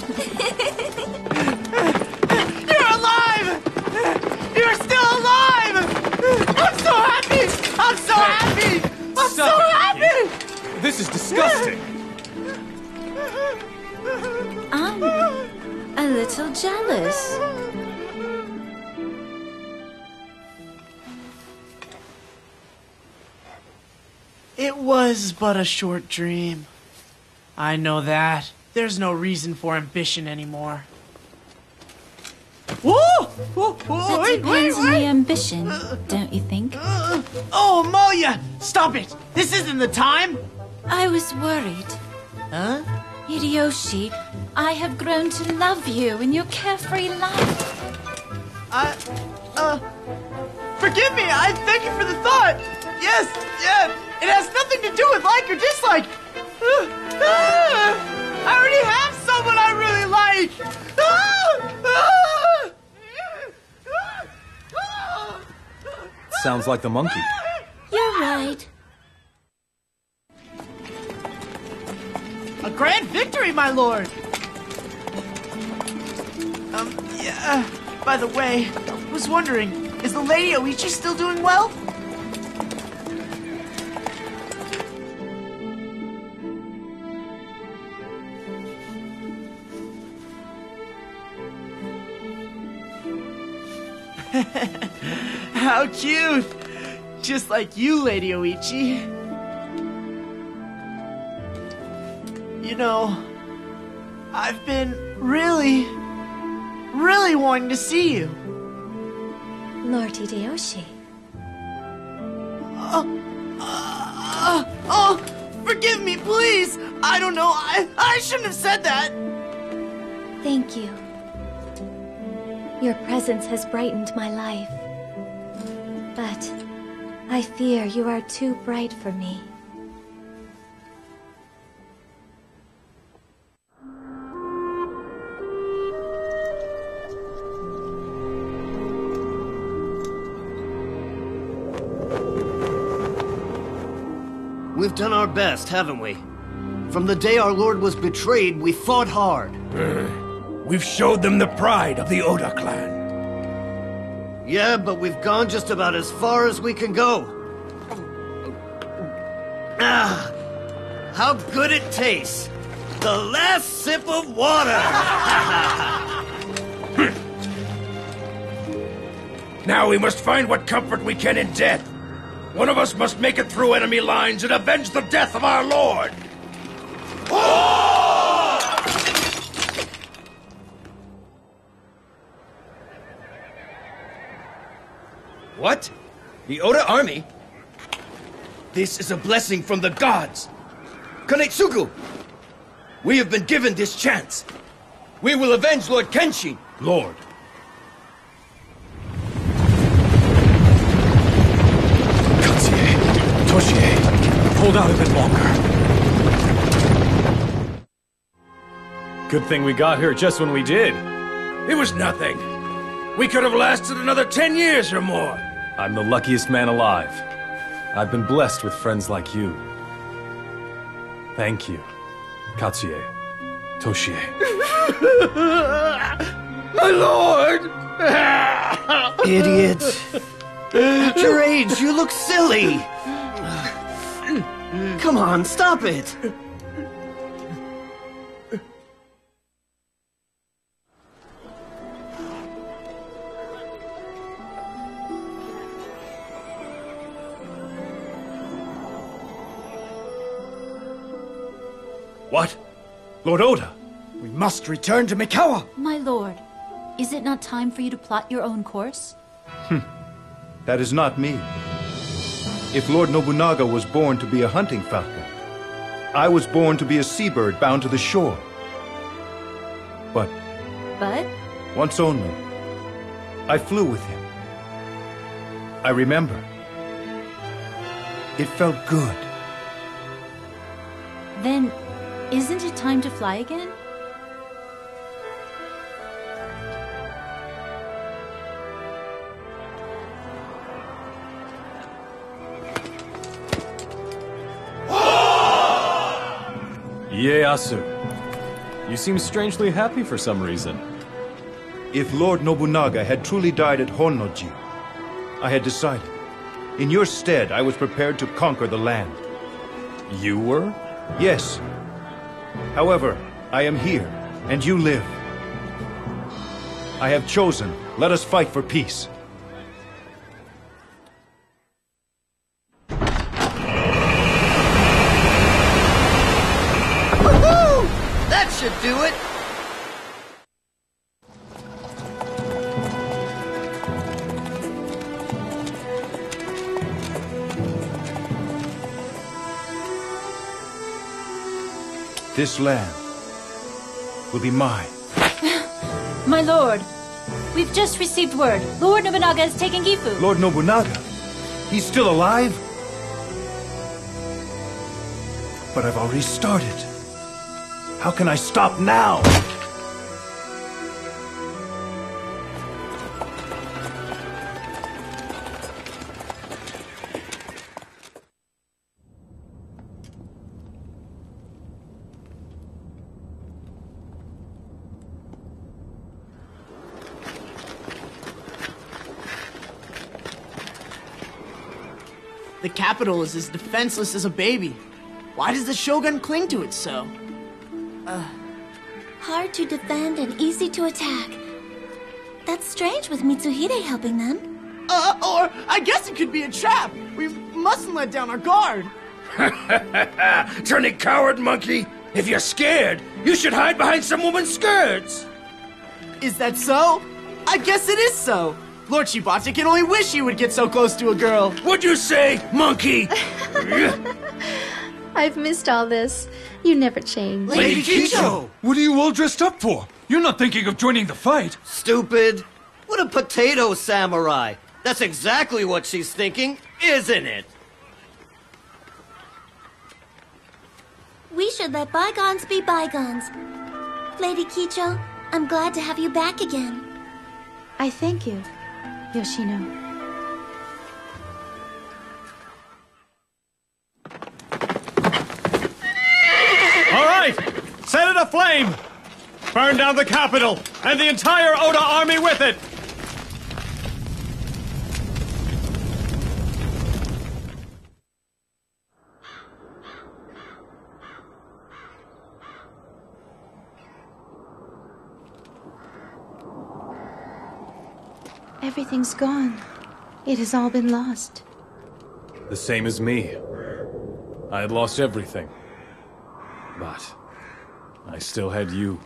You're alive! You're still alive! I'm so happy! I'm so happy! I'm so Stop it, happy! This is disgusting. I'm a little jealous. It was but a short dream. I know that. There's no reason for ambition anymore. Whoa! Whoa! Whoa! That Wait, wait, depends on the wait! ambition, don't you think? Oh, Amalia! Stop it! This isn't the time! I was worried. Huh? Hideyoshi, I have grown to love you in your carefree life. I, uh, forgive me. I thank you for the thought. Yes, yeah. It has nothing to do with like or dislike. Ah, I already have someone I really like. Ah, ah, ah, Sounds like the monkey. You're right. A grand victory, my lord. Um, yeah. By the way, I was wondering, is the Lady Oichi still doing well? How cute! Just like you, Lady Oichi. You know, I've been really, really wanting to see you. Lord Hideyoshi. Uh, oh, forgive me, please. I don't know. I, I shouldn't have said that. Thank you. Your presence has brightened my life. But I fear you are too bright for me. We've done our best, haven't we? From the day our lord was betrayed, we fought hard. Uh-huh. We've showed them the pride of the Oda clan. Yeah, but we've gone just about as far as we can go. Ah, how good it tastes! The last sip of water! Now we must find what comfort we can in death. One of us must make it through enemy lines and avenge the death of our lord. What? The Oda army? This is a blessing from the gods. Kanetsugu! We have been given this chance. We will avenge Lord Kenshin. Lord, Katsuye, Toshie, hold out a bit longer. Good thing we got here just when we did. it was nothing. We could have lasted another ten years or more. I'm the luckiest man alive. I've been blessed with friends like you. Thank you, Katsuye, Toshie. My lord! Idiot! At your age, you look silly! Come on, stop it! What? Lord Oda? We must return to Mikawa. My lord, is it not time for you to plot your own course? Hmm. That is not me. If Lord Nobunaga was born to be a hunting falcon, I was born to be a seabird bound to the shore. But But once only, I flew with him. I remember. It felt good. then, isn't it time to fly again? Ieyasu, You seem strangely happy for some reason. If Lord Nobunaga had truly died at Honnoji, I had decided. In your stead, I was prepared to conquer the land. You were? Yes. However, I am here, and you live. I have chosen. Let us fight for peace. This land will be mine. My lord, we've just received word. Lord Nobunaga has taken Gifu. Lord Nobunaga? He's still alive? But I've already started. How can I stop now? The capital is as defenseless as a baby. Why does the Shogun cling to it so? Hard to defend and easy to attack. That's strange with Mitsuhide helping them. Uh, or I guess it could be a trap. We mustn't let down our guard. Turning coward, monkey! If you're scared, you should hide behind some woman's skirts! Is that so? I guess it is so. Lord Shibata can only wish he would get so close to a girl. What'd you say, monkey? I've missed all this. You never change. Lady Kicho! What are you all dressed up for? You're not thinking of joining the fight. Stupid! What a potato samurai! That's exactly what she's thinking, isn't it? We should let bygones be bygones. Lady Kicho, I'm glad to have you back again. I thank you, Yoshino. All right! Set it aflame! Burn down the capital, and the entire Oda army with it! Everything's gone. It has all been lost. The same as me. I had lost everything. But I still had you.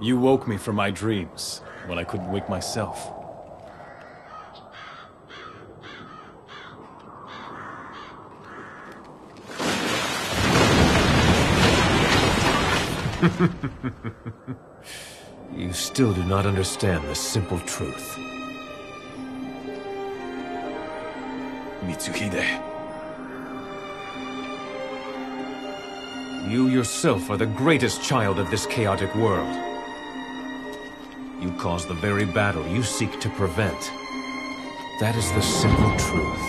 You woke me from my dreams when I couldn't wake myself. You still do not understand the simple truth. Mitsuhide. You yourself are the greatest child of this chaotic world. You caused the very battle you seek to prevent. That is the simple truth.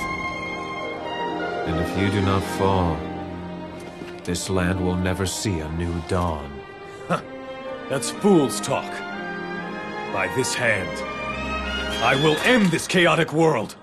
And if you do not fall, this land will never see a new dawn. That's fool's talk. By this hand, I will end this chaotic world.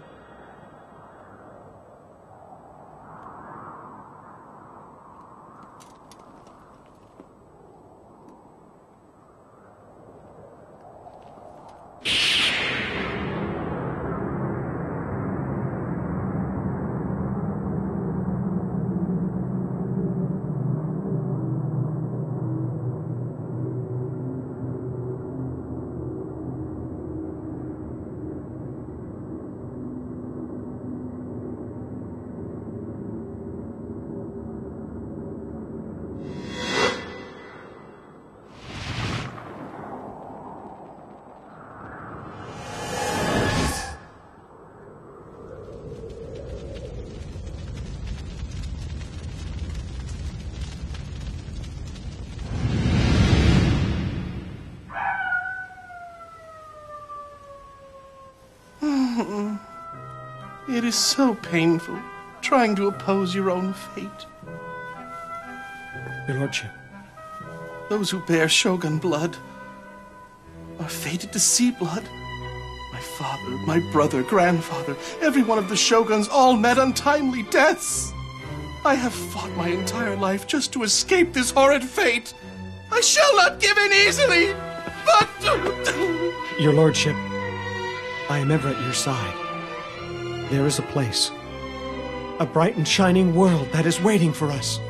It is so painful trying to oppose your own fate. Your Lordship, Those who bear Shogun blood are fated to see blood. My father, my brother, grandfather, every one of the Shoguns all met untimely deaths. I have fought my entire life just to escape this horrid fate. I shall not give in easily, but. Your Lordship, I am ever at your side. There is a place, a bright and shining world that is waiting for us.